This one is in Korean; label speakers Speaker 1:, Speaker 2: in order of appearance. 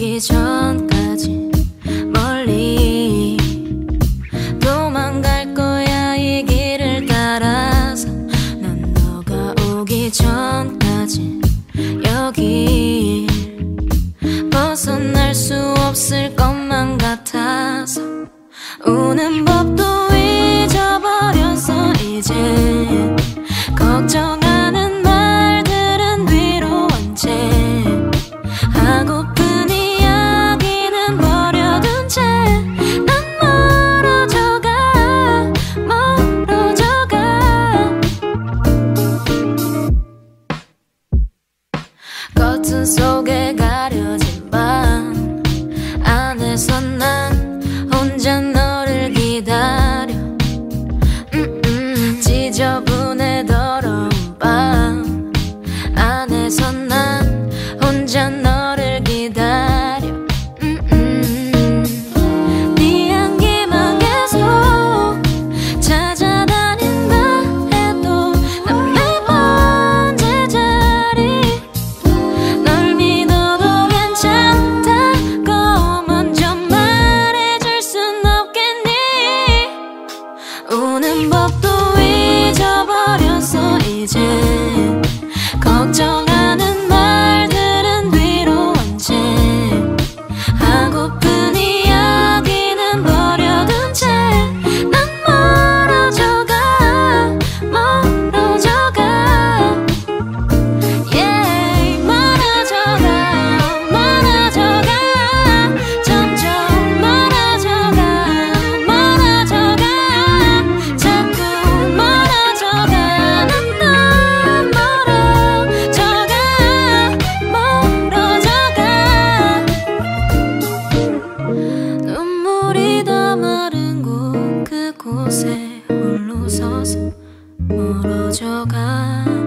Speaker 1: 오기 전까지 멀리 도망갈 거야. 이 길을 따라서 난 너가 오기 전까지 여기 벗어날 수 없을 것만 속에 가려진 방 안에서 난 혼자 너를 기다려. 음, 음, 찢어버 곳에 홀로 서서 멀어져가.